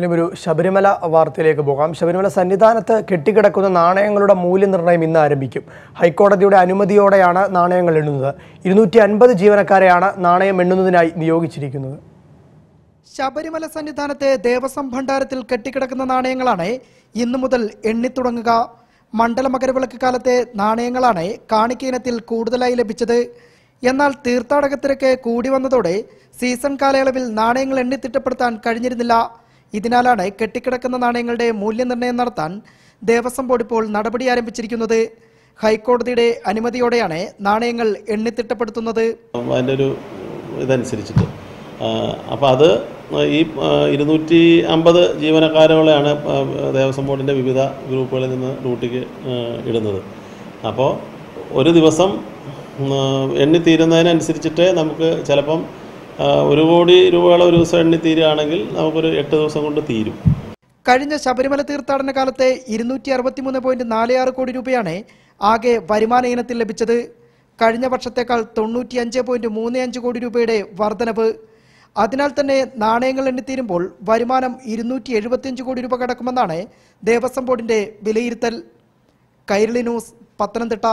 ഇനി ഒരു ശബരിമല വാർത്തയിലേക്ക് പോകാം. ശബരിമല സന്നിധാനത്ത് കെട്ടിക്കിടക്കുന്ന നാണയങ്ങളുടെ മൂല്യനിർണയം ഇന്ന് ആരംഭിക്കും. ഹൈക്കോടതിയുടെ അനുമതിയോടെയാണ് നാണയങ്ങൾ എണ്ണുന്നത്. ഇരുന്നൂറ്റി അൻപത് ജീവനക്കാരെയാണ് നാണയം എണ്ണുന്നതിനായി നിയോഗിച്ചിരിക്കുന്നത്. ശബരിമല സന്നിധാനത്തെ ദേവസ്വം ഭണ്ഡാരത്തിൽ കെട്ടിക്കിടക്കുന്ന നാണയങ്ങളാണ് ഇന്നു മുതൽ എണ്ണിത്തുടങ്ങുക. മണ്ഡല മകരവിളക്ക് കാലത്തെ നാണയങ്ങളാണ് കാണിക്ക ഇനത്തിൽ കൂടുതലായി ലഭിച്ചത്. എന്നാൽ തീർത്ഥാടകത്തിരക്ക് കൂടി വന്നതോടെ സീസൺ കാലയളവിൽ നാണയങ്ങൾ എണ്ണിത്തിട്ടപ്പെടുത്താൻ കഴിഞ്ഞിരുന്നില്ല. ഇതിനാലാണ് കെട്ടിക്കിടക്കുന്ന നാണയങ്ങളുടെ മൂല്യനിർണയം നടത്താൻ ദേവസ്വം ബോർഡ് ഇപ്പോൾ നടപടി ആരംഭിച്ചിരിക്കുന്നത്. ഹൈക്കോടതിയുടെ അനുമതിയോടെയാണ് നാണയങ്ങൾ എണ്ണിത്തിട്ടപ്പെടുത്തുന്നത്. അതിന്റെ ഒരു ഇതനുസരിച്ചിട്ട്. അപ്പോൾ അത് ഈ ഇരുന്നൂറ്റി അമ്പത് ജീവനക്കാരുകളെയാണ് ദേവസ്വം ബോർഡിന്റെ വിവിധ ഗ്രൂപ്പുകളിൽ നിന്ന് ഡ്യൂട്ടിക്ക് ഇടുന്നത്. അപ്പോൾ ഒരു ദിവസം എണ്ണിത്തീരുന്നതിനനുസരിച്ചിട്ട് നമുക്ക് ചിലപ്പം ഒരു കോടി രൂപയുടെ ഒരു ദിവസം എണ്ണി തീരുകയാണെങ്കിൽ നമുക്കൊരു എട്ട് ദിവസം കൊണ്ട് തീരും. കഴിഞ്ഞ ശബരിമല തീർത്ഥാടന കാലത്തെ ഇരുന്നൂറ്റി അറുപത്തിമൂന്ന് പോയിന്റ് നാല് ആറ് കോടി രൂപയാണ് ആകെ വരുമാന ഇനത്തിൽ ലഭിച്ചത്. കഴിഞ്ഞ വർഷത്തേക്കാൾ തൊണ്ണൂറ്റി അഞ്ച് പോയിന്റ് മൂന്ന് അഞ്ച് കോടി രൂപയുടെ വർധനവ്. അതിനാൽ തന്നെ നാണയങ്ങൾ എണ്ണിത്തീരുമ്പോൾ വരുമാനം ഇരുന്നൂറ്റി എഴുപത്തിയഞ്ച് കോടി രൂപ കടക്കുമെന്നാണ് ദേവസ്വം ബോർഡിന്റെ വിലയിരുത്തൽ. കൈരളി ന്യൂസ് പത്തനംതിട്ട.